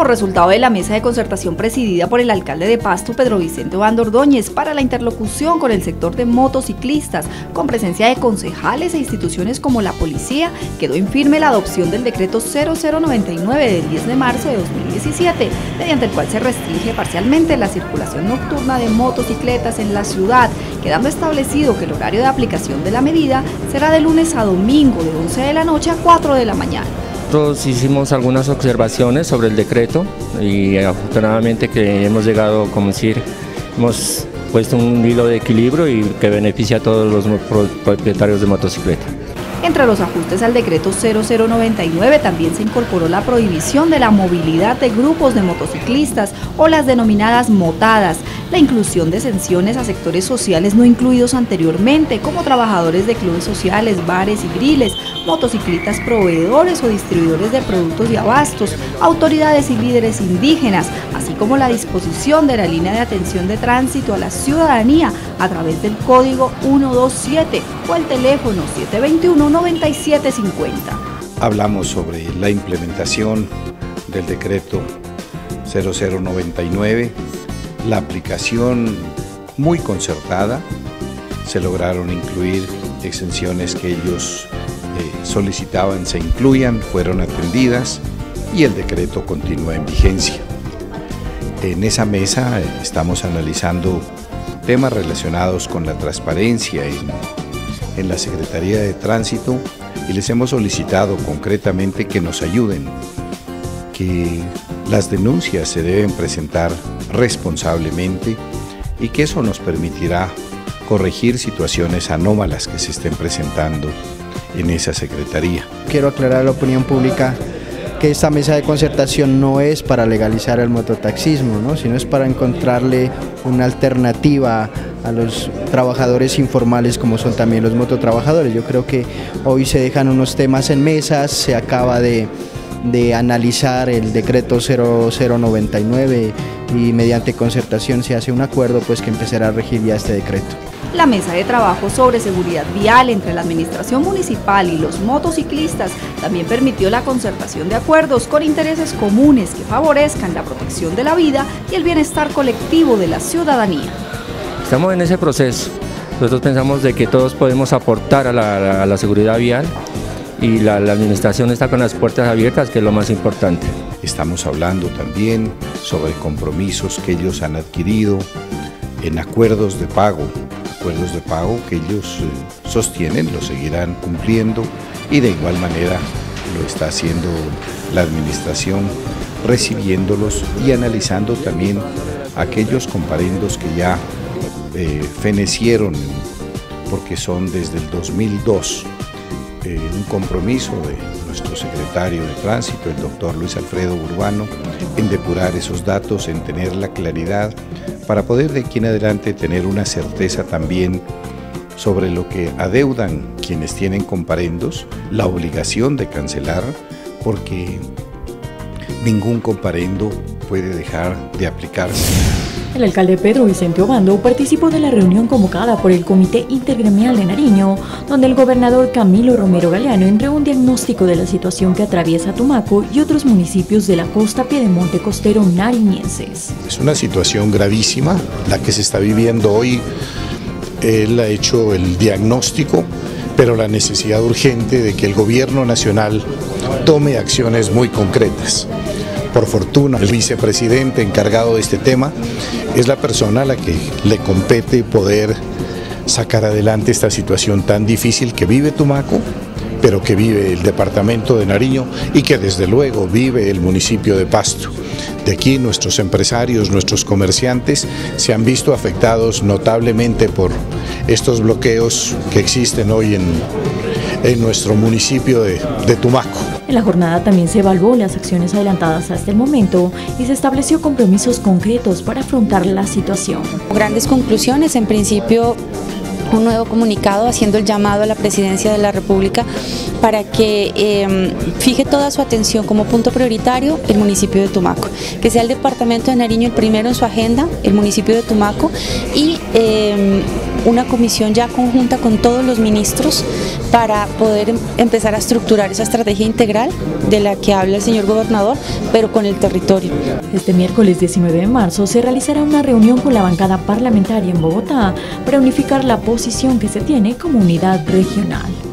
como resultado de la mesa de concertación presidida por el alcalde de Pasto, Pedro Vicente Obando Ordóñez, para la interlocución con el sector de motociclistas, con presencia de concejales e instituciones como la policía, quedó en firme la adopción del decreto 0099 del 10 de marzo de 2017, mediante el cual se restringe parcialmente la circulación nocturna de motocicletas en la ciudad, quedando establecido que el horario de aplicación de la medida será de lunes a domingo de 11 de la noche a 4 de la mañana. Nosotros hicimos algunas observaciones sobre el decreto y afortunadamente que hemos llegado, como decir, hemos puesto un hilo de equilibrio y que beneficia a todos los propietarios de motocicleta. Entre los ajustes al decreto 0099 también se incorporó la prohibición de la movilidad de grupos de motociclistas o las denominadas motadas, la inclusión de sanciones a sectores sociales no incluidos anteriormente, como trabajadores de clubes sociales, bares y griles, motociclistas proveedores o distribuidores de productos y abastos, autoridades y líderes indígenas, así como la disposición de la línea de atención de tránsito a la ciudadanía a través del código 127 o el teléfono 721-9750. Hablamos sobre la implementación del decreto 0099, la aplicación muy concertada, se lograron incluir exenciones que ellos eh, solicitaban se incluyan, fueron atendidas y el decreto continúa en vigencia. En esa mesa eh, estamos analizando temas relacionados con la transparencia en, en la Secretaría de Tránsito y les hemos solicitado concretamente que nos ayuden, que las denuncias se deben presentar responsablemente y que eso nos permitirá corregir situaciones anómalas que se estén presentando en esa secretaría. Quiero aclarar a la opinión pública que esta mesa de concertación no es para legalizar el mototaxismo, ¿no? sino es para encontrarle una alternativa a los trabajadores informales como son también los mototrabajadores. Yo creo que hoy se dejan unos temas en mesas, se acaba de, de analizar el decreto 0099 y mediante concertación se hace un acuerdo pues que empezará a regir ya este decreto. La mesa de trabajo sobre seguridad vial entre la administración municipal y los motociclistas también permitió la concertación de acuerdos con intereses comunes que favorezcan la protección de la vida y el bienestar colectivo de la ciudadanía. Estamos en ese proceso. Nosotros pensamos de que todos podemos aportar a la, a la seguridad vial y la, administración está con las puertas abiertas, que es lo más importante. Estamos hablando también sobre compromisos que ellos han adquirido en acuerdos de pago acuerdos de pago que ellos eh, sostienen, lo seguirán cumpliendo y de igual manera lo está haciendo la administración recibiéndolos y analizando también aquellos comparendos que ya eh, fenecieron porque son desde el 2002 eh, un compromiso de nuestro secretario de tránsito, el doctor Luis Alfredo Urbano, en depurar esos datos, en tener la claridad para poder de aquí en adelante tener una certeza también sobre lo que adeudan quienes tienen comparendos, la obligación de cancelar, porque ningún comparendo puede dejar de aplicarse. El alcalde Pedro Vicente Obando participó de la reunión convocada por el Comité Intergremial de Nariño, donde el gobernador Camilo Romero Galeano entregó un diagnóstico de la situación que atraviesa Tumaco y otros municipios de la costa piedemonte costero nariñenses. Es una situación gravísima la que se está viviendo hoy. Él ha hecho el diagnóstico, pero la necesidad urgente de que el gobierno nacional tome acciones muy concretas. Por fortuna, el vicepresidente encargado de este tema es la persona a la que le compete poder sacar adelante esta situación tan difícil que vive Tumaco, pero que vive el departamento de Nariño y que desde luego vive el municipio de Pasto. De aquí nuestros empresarios, nuestros comerciantes se han visto afectados notablemente por estos bloqueos que existen hoy en, en nuestro municipio de, de Tumaco. En la jornada también se evaluó las acciones adelantadas hasta el momento y se estableció compromisos concretos para afrontar la situación. Grandes conclusiones, en principio un nuevo comunicado haciendo el llamado a la Presidencia de la República para que eh, fije toda su atención como punto prioritario el municipio de Tumaco, que sea el departamento de Nariño el primero en su agenda, el municipio de Tumaco, y eh, una comisión ya conjunta con todos los ministros para poder em, empezar a estructurar esa estrategia integral de la que habla el señor gobernador, pero con el territorio. Este miércoles 19 de marzo se realizará una reunión con la bancada parlamentaria en Bogotá para unificar la posición que se tiene como unidad regional.